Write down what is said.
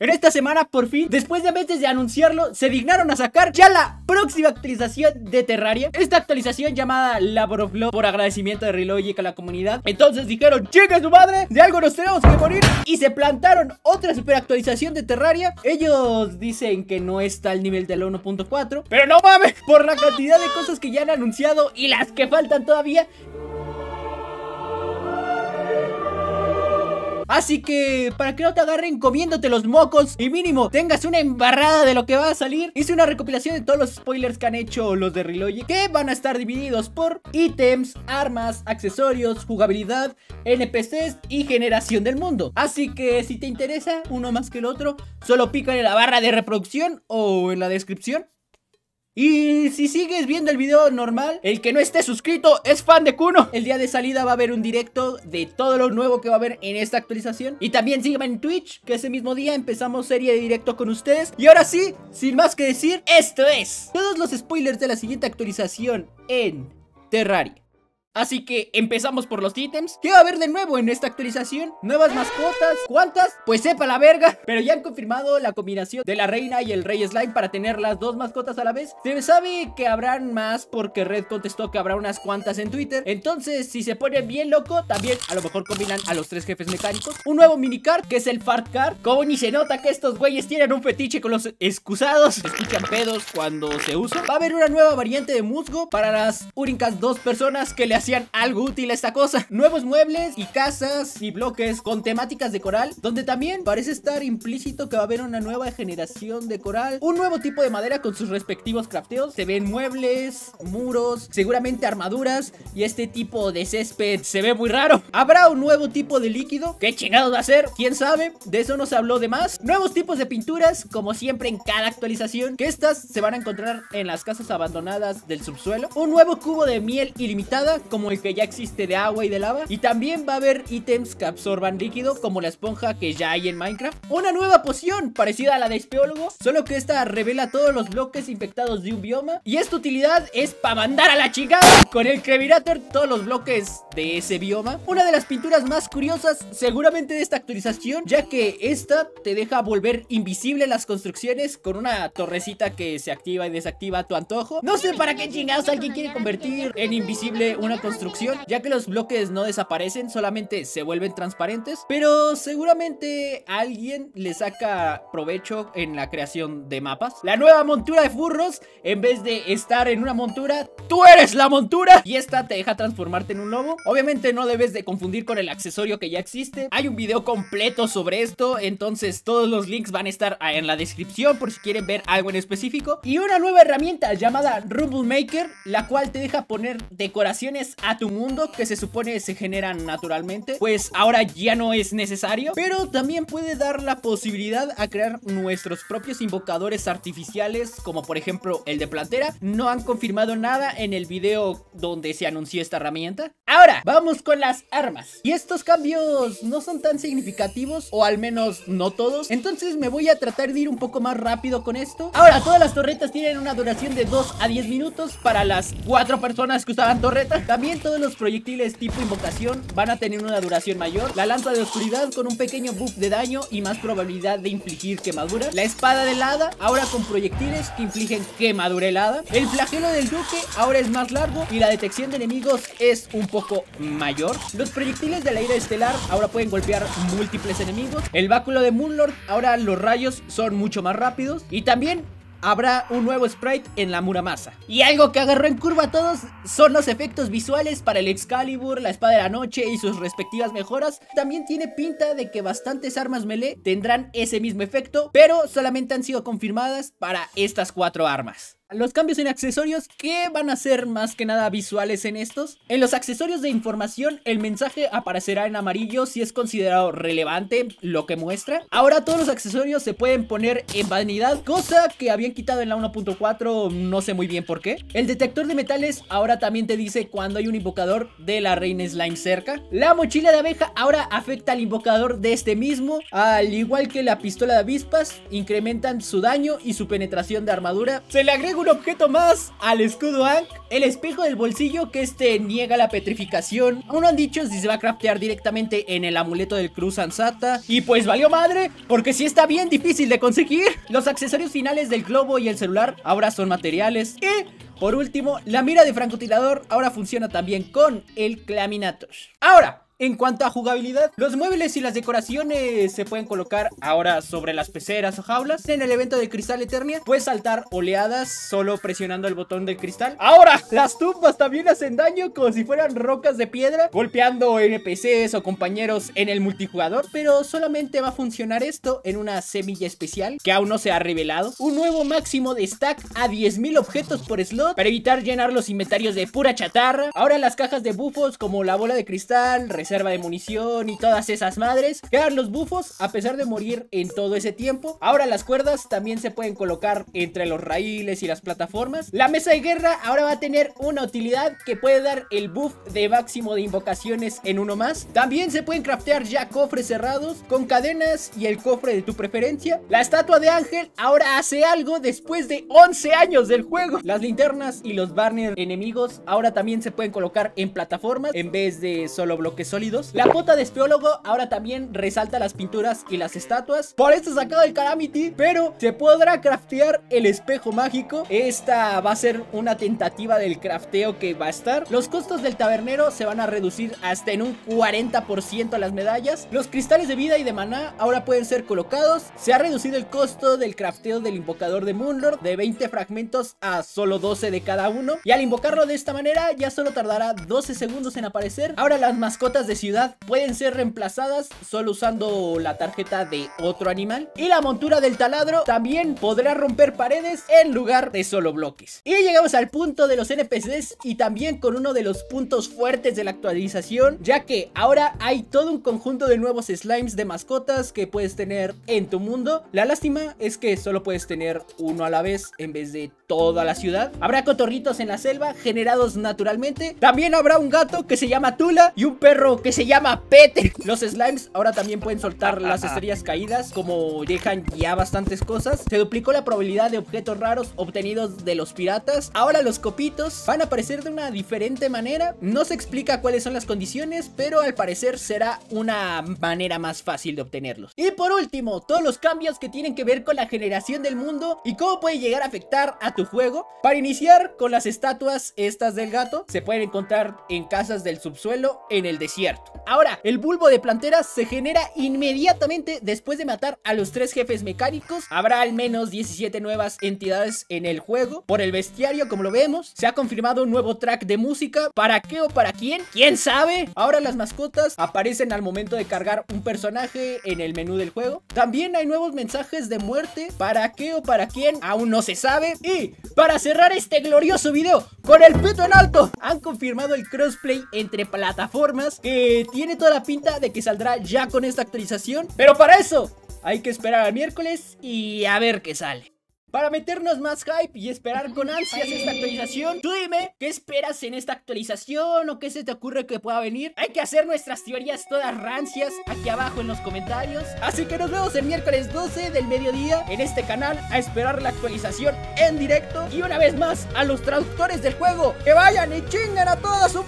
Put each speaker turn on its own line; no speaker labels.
En esta semana, por fin, después de meses de anunciarlo, se dignaron a sacar ya la próxima actualización de Terraria. Esta actualización llamada Labor of Love por agradecimiento de Relogic a la comunidad. Entonces dijeron, chica su madre, de algo nos tenemos que morir. Y se plantaron otra super actualización de Terraria. Ellos dicen que no está al nivel del 1.4. Pero no mames, por la cantidad de cosas que ya han anunciado y las que faltan todavía, Así que para que no te agarren comiéndote los mocos y mínimo tengas una embarrada de lo que va a salir, hice una recopilación de todos los spoilers que han hecho los de Relogic que van a estar divididos por ítems, armas, accesorios, jugabilidad, NPCs y generación del mundo. Así que si te interesa uno más que el otro, solo pica en la barra de reproducción o en la descripción y si sigues viendo el video normal, el que no esté suscrito es fan de Kuno. El día de salida va a haber un directo de todo lo nuevo que va a haber en esta actualización. Y también síganme en Twitch, que ese mismo día empezamos serie de directo con ustedes. Y ahora sí, sin más que decir, esto es todos los spoilers de la siguiente actualización en Terraria. Así que empezamos por los ítems. ¿Qué va a haber de nuevo en esta actualización? Nuevas mascotas ¿Cuántas? Pues sepa la verga. Pero ya han confirmado la combinación de la reina y el rey slime Para tener las dos mascotas a la vez. Se sabe que habrán más porque Red contestó que habrá unas cuantas en Twitter. Entonces si se pone bien loco También a lo mejor combinan a los tres jefes mecánicos. Un nuevo minicar que es el Fart Car. Como ni se nota que estos güeyes tienen un fetiche con los excusados. Escuchan pedos cuando se usa. Va a haber una nueva variante de musgo Para las únicas dos personas que le hacían algo útil esta cosa. Nuevos muebles y casas y bloques con temáticas de coral, donde también parece estar implícito que va a haber una nueva generación de coral. Un nuevo tipo de madera con sus respectivos crafteos. Se ven muebles, muros, seguramente armaduras y este tipo de césped se ve muy raro. Habrá un nuevo tipo de líquido. ¿Qué chingados va a ser? ¿Quién sabe? De eso no se habló de más. Nuevos tipos de pinturas, como siempre en cada actualización, que estas se van a encontrar en las casas abandonadas del subsuelo. Un nuevo cubo de miel ilimitada, como el que ya existe de agua y de lava. Y también va a haber ítems que absorban líquido, como la esponja que ya hay en Minecraft. Una nueva poción parecida a la de espeólogo, solo que esta revela todos los bloques infectados de un bioma. Y esta utilidad es para mandar a la chingada con el Crevirator todos los bloques de ese bioma. Una de las pinturas más curiosas, seguramente de esta actualización, ya que esta te deja volver invisible las construcciones con una torrecita que se activa y desactiva a tu antojo. No sé para qué chingados alguien quiere convertir en invisible una construcción ya que los bloques no desaparecen, solamente se vuelven transparentes, pero seguramente alguien le saca provecho en la creación de mapas. La nueva montura de furros, en vez de estar en una montura, tú eres la montura y esta te deja transformarte en un lobo. Obviamente no debes de confundir con el accesorio que ya existe. Hay un video completo sobre esto, entonces todos los links van a estar en la descripción por si quieren ver algo en específico. Y una nueva herramienta llamada Rumble Maker, la cual te deja poner decoraciones a tu mundo que se supone se generan naturalmente, pues ahora ya no es necesario, pero también puede dar la posibilidad a crear nuestros propios invocadores artificiales, como por ejemplo el de Plantera. No han confirmado nada en el video donde se anunció esta herramienta. Ahora, vamos con las armas. Y estos cambios no son tan significativos, o al menos no todos, entonces me voy a tratar de ir un poco más rápido con esto. Ahora, todas las torretas tienen una duración de 2 a 10 minutos para las 4 personas que usaban torretas. También todos los proyectiles tipo invocación van a tener una duración mayor. La lanza de oscuridad con un pequeño buff de daño y más probabilidad de infligir quemadura. La espada del hada ahora con proyectiles que infligen quemadura helada. El flagelo del duque ahora es más largo y la detección de enemigos es un poco mayor. Los proyectiles de la ira estelar ahora pueden golpear múltiples enemigos. El báculo de Moonlord ahora los rayos son mucho más rápidos. Y también habrá un nuevo sprite en la Muramasa. Y algo que agarró en curva a todos son los efectos visuales para el Excalibur, la Espada de la Noche y sus respectivas mejoras. También tiene pinta de que bastantes armas melee tendrán ese mismo efecto, pero solamente han sido confirmadas para estas cuatro armas. Los cambios en accesorios, ¿qué van a ser más que nada visuales en estos? En los accesorios de información, el mensaje aparecerá en amarillo si es considerado relevante lo que muestra. Ahora todos los accesorios se pueden poner en vanidad, cosa que habían quitado en la 1.4, no sé muy bien por qué. El detector de metales ahora también te dice cuando hay un invocador de la reina slime cerca. La mochila de abeja ahora afecta al invocador de este mismo, al igual que la pistola de avispas, incrementan su daño y su penetración de armadura. Se le agrega un objeto más al escudo el espejo del bolsillo que este niega la petrificación. Aún no han dicho si se va a craftear directamente en el amuleto del Cruz Ansata. Y pues valió madre, porque si está bien difícil de conseguir. Los accesorios finales del globo y el celular ahora son materiales. Y por último, la mira de francotirador ahora funciona también con el Claminator. Ahora, en cuanto a jugabilidad, los muebles y las decoraciones se pueden colocar ahora sobre las peceras o jaulas. En el evento de Cristal Eternia puedes saltar oleadas solo presionando el botón del cristal. Ahora, las tumbas también hacen daño como si fueran rocas de piedra, golpeando NPCs o compañeros en el multijugador. Pero solamente va a funcionar esto en una semilla especial que aún no se ha revelado. Un nuevo máximo de stack a 10.000 objetos por slot para evitar llenar los inventarios de pura chatarra. Ahora las cajas de bufos como la bola de cristal, reserva de munición y todas esas madres. Quedan los bufos a pesar de morir en todo ese tiempo. Ahora las cuerdas también se pueden colocar entre los raíles y las plataformas. La mesa de guerra ahora va a tener una utilidad que puede dar el buff de máximo de invocaciones en uno más. También se pueden craftear ya cofres cerrados con cadenas y el cofre de tu preferencia. La estatua de ángel ahora hace algo después de 11 años del juego. Las linternas y los barriers enemigos ahora también se pueden colocar en plataformas en vez de solo bloques la pota de espeólogo ahora también resalta las pinturas y las estatuas. Por esto sacado el Calamity, pero se podrá craftear el espejo mágico. Esta va a ser una tentativa del crafteo que va a estar. Los costos del tabernero se van a reducir hasta en un 40% las medallas. Los cristales de vida y de maná ahora pueden ser colocados. Se ha reducido el costo del crafteo del invocador de Moonlord de 20 fragmentos a solo 12 de cada uno. Y al invocarlo de esta manera ya solo tardará 12 segundos en aparecer. Ahora las mascotas de ciudad pueden ser reemplazadas solo usando la tarjeta de otro animal. Y la montura del taladro también podrá romper paredes en lugar de solo bloques. Y llegamos al punto de los NPCs y también con uno de los puntos fuertes de la actualización, ya que ahora hay todo un conjunto de nuevos slimes de mascotas que puedes tener en tu mundo. La lástima es que solo puedes tener uno a la vez en vez de toda la ciudad. Habrá cotorritos en la selva generados naturalmente. También habrá un gato que se llama Tula y un perro que se llama Pete. Los slimes ahora también pueden soltar las estrellas caídas, como dejan ya bastantes cosas. Se duplicó la probabilidad de objetos raros obtenidos de los piratas. Ahora los copitos van a aparecer de una diferente manera. No se explica cuáles son las condiciones, pero al parecer será una manera más fácil de obtenerlos. Y por último, todos los cambios que tienen que ver con la generación del mundo y cómo puede llegar a afectar a tu juego. Para iniciar con las estatuas estas del gato, se pueden encontrar en casas del subsuelo en el desierto. Ahora, el bulbo de planteras se genera inmediatamente después de matar a los tres jefes mecánicos. Habrá al menos 17 nuevas entidades en el juego. Por el bestiario, como lo vemos, se ha confirmado un nuevo track de música. ¿Para qué o para quién? ¿Quién sabe? Ahora las mascotas aparecen al momento de cargar un personaje en el menú del juego. También hay nuevos mensajes de muerte. ¿Para qué o para quién? Aún no se sabe. Y para cerrar este glorioso video con el peto en alto, han confirmado el crossplay entre plataformas que tiene toda la pinta de que saldrá ya con esta actualización. Pero para eso hay que esperar al miércoles y a ver qué sale. Para meternos más hype y esperar con ansias esta actualización, tú dime qué esperas en esta actualización o qué se te ocurre que pueda venir. Hay que hacer nuestras teorías todas rancias aquí abajo en los comentarios. Así que nos vemos el miércoles 12 del mediodía en este canal a esperar la actualización en directo. Y una vez más a los traductores del juego, que vayan y chinguen a toda su